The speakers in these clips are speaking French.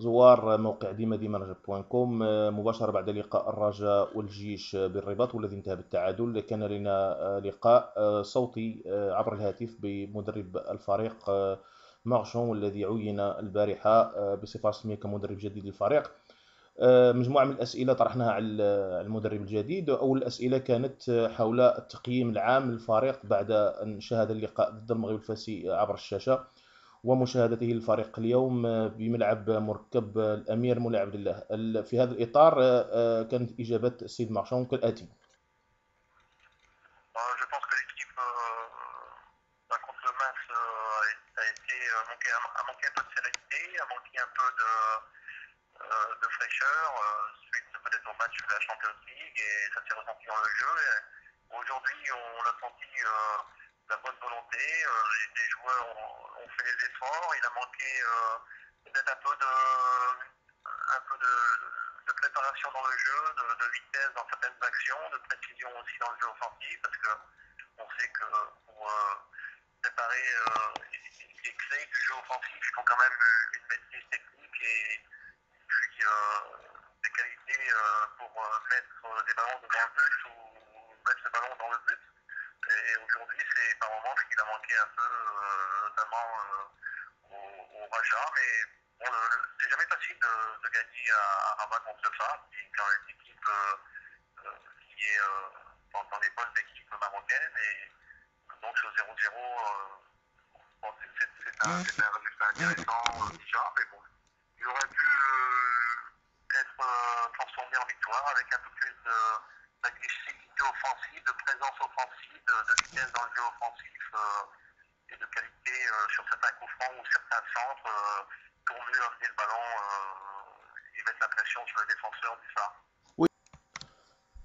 زوار موقع ديما ديما رجاء بوان كوم مباشرة بعد لقاء الرجاء والجيش بالرباط والذي انتهى بالتعادل. كان لنا لقاء صوتي عبر الهاتف بمدرب الفريق مارشون والذي عين البارحة بصفة رسمية كمدرب جديد للفريق. مجموعة من الأسئلة طرحناها على المدرب الجديد. أول الأسئلة كانت حول التقييم العام للفريق بعد أن شاهد اللقاء ضد المغرب الفاسي عبر الشاشة. ومشاهدته الفريق اليوم آه، بملعب مركب آه، الأمير مولاي عبد الله في هذا الإطار آه، كانت إجابة السيد مارشون كالاتي Aujourd'hui, on l'a senti euh, la bonne volonté. Euh, les, les joueurs ont, on fait des efforts. Il a manqué euh, peut-être un peu de, un peu de, préparation dans le jeu, de, vitesse dans certaines actions, de précision aussi dans le jeu offensif, parce que on sait que pour euh, préparer euh, et créer du jeu offensif, il faut quand même une maîtrise technique et puis des qualités pour mettre des ballons devant le but ou mettre le ballon dans le but. Et aujourd'hui, c'est par moments ce qu'il a manqué un peu, euh, euh, au, au, Raja. Mais bon, c'est jamais facile de, gagner à, Rabat contre le FA, qui est quand même une équipe euh, qui est dans, les bonnes équipes marocaines. Et donc ce 0-0, bon, c'est un, un, résultat intéressant déjà. Mais bon, il aurait pu être transformé en victoire avec un peu plus de offensive, de présence offensive, de, vitesse dans le jeu offensif euh, et de qualité euh, sur certains coups francs ou certains centres euh, pour mieux amener le ballon et mettre la pression sur les défenseurs du phare.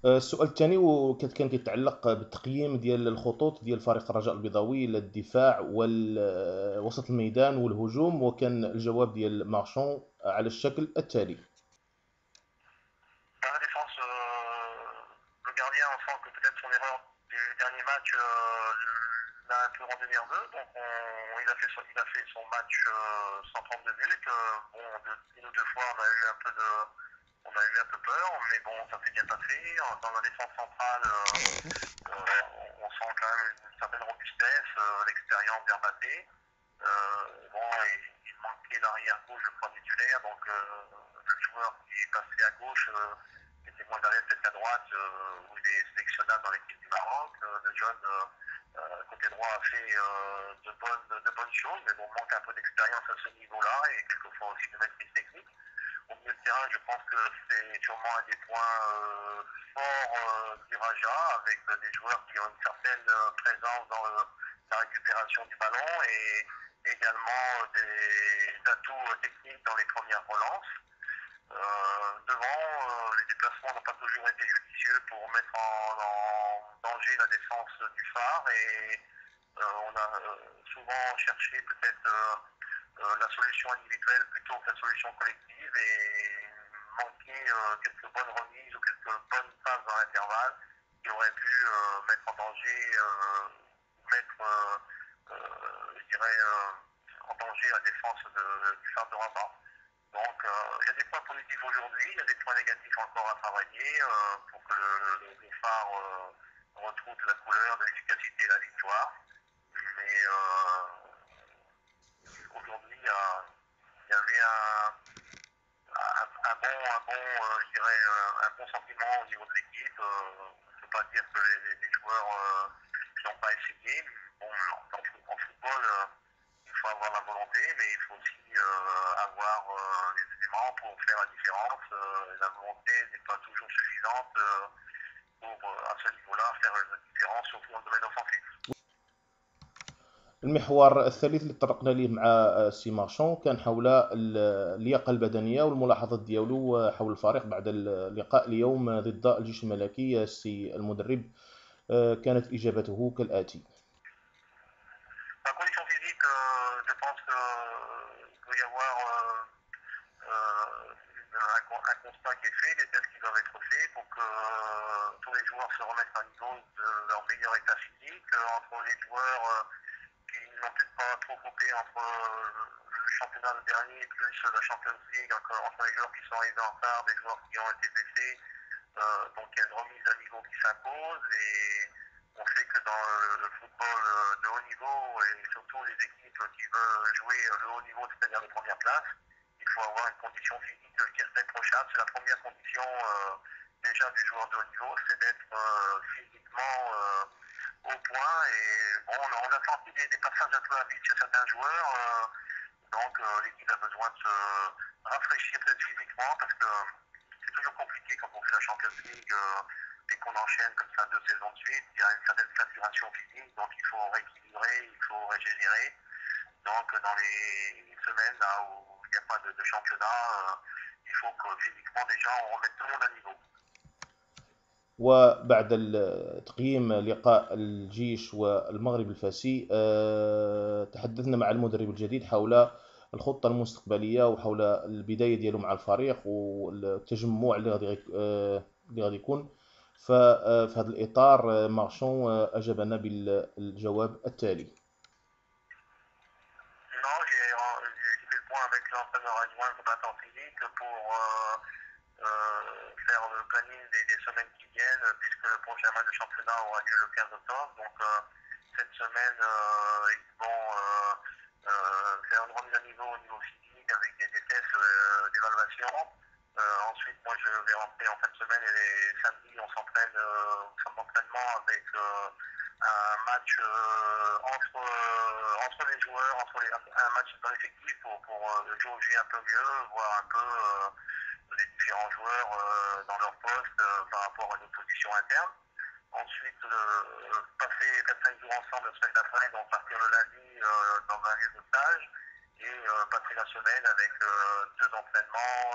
السؤال الثاني وكان كان كيتعلق بالتقييم ديال الخطوط ديال فريق الرجاء البيضاوي للدفاع ووسط الميدان والهجوم وكان الجواب ديال مارشون على الشكل التالي on sent que peut-être son erreur du dernier match euh, l'a un peu rendu nerveux. Donc on, il, a fait son, il a fait son match euh, 132 minutes. Euh, bon, de, une ou deux fois on a eu un peu de on a eu un peu peur, mais bon, ça s'est bien passé. Dans la défense centrale, euh, on, sent quand même une certaine robustesse, l'expérience d'Herbaté. bon, il, il manquait l'arrière gauche, je crois, titulaire, donc le joueur qui est passé à gauche était moins à l'aise peut-être à droite, euh, où il est sélectionnable dans l'équipe du Maroc. Euh, le jeune euh, côté droit a fait de, bonnes, choses, mais bon, manque un peu d'expérience à ce niveau-là et quelquefois aussi de maîtrise technique. Au milieu de terrain, je pense que c'est sûrement un des points forts du Raja, avec des joueurs qui ont une certaine présence dans la récupération du ballon et également des atouts techniques dans les premières relances. Euh, devant, euh, les déplacements n'ont pas toujours été judicieux pour mettre en, en danger la défense du phare et euh, on a souvent cherché peut-être la solution individuelle plutôt que la solution collective et manqué quelques bonnes remises ou quelques bonnes passes dans l'intervalle qui auraient pu mettre en danger, mettre, je dirais, en danger la défense du phare de Rabat. Donc euh, il y a des points positifs aujourd'hui, il y a des points négatifs encore à travailler euh, pour que le, phare euh, retrouve la couleur, de l'efficacité et la victoire. Mais aujourd'hui, il, y avait un, bon, un bon je dirais, un bon sentiment au niveau de l'équipe. on ne peut pas dire que les, joueurs n'ont pas essayé. Bon, en, en football, il faut avoir la volonté, mais il faut aussi euh, avoir euh, les éléments pour faire la différence. Euh, la volonté n'est pas toujours suffisante pour, à ce niveau-là, faire la différence, surtout dans le domaine offensif. المحور الثالث اللي تطرقنا ليه مع سي مارشون كان حول اللياقة البدنية والملاحظات ديالو حول الفريق بعد اللقاء اليوم ضد الجيش الملكي السي المدرب كانت إجابته كالآتي. Euh, les joueurs se remettent à niveau de leur meilleur état physique, euh, entre les joueurs euh, n'ont peut-être pas trop coupé entre le championnat de dernier, plus la Champions League, entre les joueurs qui sont arrivés en retard, des joueurs qui ont été blessés. donc il y a une remise à niveau qui s'impose et on sait que dans le, football de haut niveau et surtout les équipes qui veulent jouer le haut niveau, c'est-à-dire les premières places, il faut avoir une condition physique qui est très prochable. C'est la première condition déjà du joueur de haut niveau, c'est d'être physiquement au point. Et bon, on a senti des, passages un peu à chez certains joueurs. Euh, donc euh, l'équipe a besoin de se rafraîchir peut-être physiquement parce que c'est toujours compliqué quand on fait la Champions League euh, et qu'on enchaîne comme ça deux saisons de suite. Il y a une certaine saturation physique, donc il faut rééquilibrer, il faut régénérer. Donc dans les semaines là, où il n'y a pas de championnat, il faut que physiquement déjà on remette tout le monde à niveau. وبعد تقييم لقاء الجيش والمغرب الفاسي آه، تحدثنا مع المدرب الجديد حول الخطة المستقبلية وحول البداية ديالو مع الفريق والتجمع اللي غادي آه، اللي غادي يكون. ففي هذا الإطار مارشون أجابنا بالجواب التالي. Match de championnat aura lieu le 15 octobre. Donc euh, cette semaine, euh, ils vont euh, faire une remise à niveau au niveau physique avec des, tests d'évaluation. ensuite, moi, je vais rentrer en fin de semaine et les samedis, on s'entraîne euh, d'entraînement avec un match entre, entre les joueurs, entre un match dans l'effectif pour, pour jouer un peu mieux, voir un peu les différents joueurs dans leur poste par rapport à une position interne. Ensuite, euh, passer 4-5 jours ensemble la semaine d'après, donc partir le lundi euh, dans un lieu de stage et euh, passer la semaine avec deux entraînements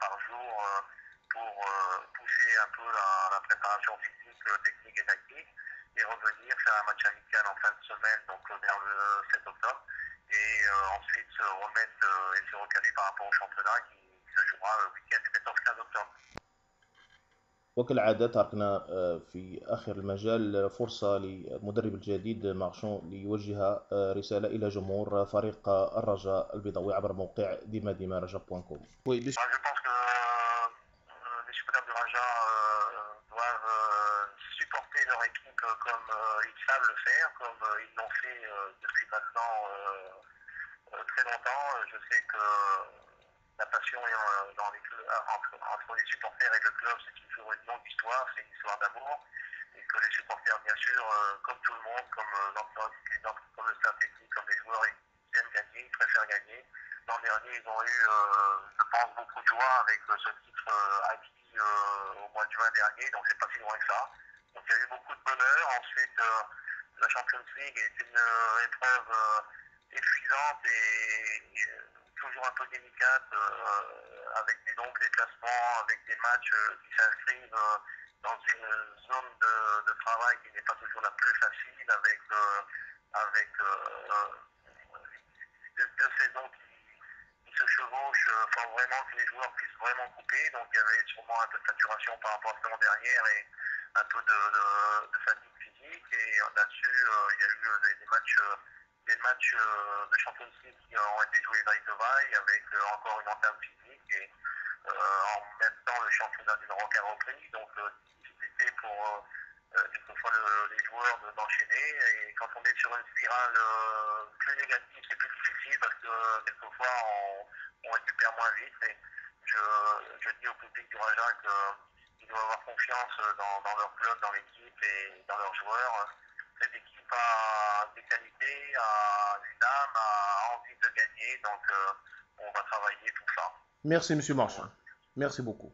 par jour pour pousser un peu la, préparation physique, technique et tactique et revenir faire un match amical en fin de semaine, donc vers le 7 octobre, et ensuite se remettre et se recaler par rapport au championnat qui se jouera le week-end du 14-15 octobre. وكالعادة تركنا آه، في آخر المجال فرصة للمدرب الجديد مارشون ليوجه آه، رسالة إلى جمهور فريق الرجاء البيضاوي عبر موقع ديما ديما رجاء بوان كوم. très longtemps. Je sais que la passion dans les, entre, entre, les supporters et le club, c'est toujours une histoire, c'est une histoire d'amour. Et que les supporters, bien sûr, euh, comme tout le monde, comme euh, comme le technique, comme les joueurs, ils aiment gagner, ils préfèrent gagner. L'an dernier, ils ont eu, euh, je pense, beaucoup de joie avec ce titre acquis au mois de juin dernier, donc c'est pas si loin que ça. Donc il y a eu beaucoup de bonheur. Ensuite, la Champions League est une épreuve épuisante et toujours un peu délicate, euh, avec des longs déplacements, avec des matchs euh, qui s'inscrivent euh, dans une zone de, travail qui n'est pas toujours la plus facile, avec, avec deux, saisons qui, se chevauchent sans vraiment que les joueurs puissent vraiment couper. Donc il y avait sûrement un peu de saturation par rapport à la saison dernière et un peu de, fatigue physique. Et là-dessus, il y a eu des matchs des matchs euh, de Champions League qui ont été joués vaille avec euh, encore une entame physique et euh, en même temps le championnat du Maroc a repris. Donc difficulté pour les joueurs d'enchaîner. et quand on est sur une spirale plus négative, c'est plus difficile parce que quelquefois on, on récupère moins vite. Et je, je dis au public du Raja qu'ils doivent avoir confiance dans, dans leur club, dans l'équipe et dans leurs joueurs cette équipe a des qualités, a une âme, a envie de gagner. Donc, euh, on va travailler pour ça. Merci, Monsieur Marchand. Merci beaucoup.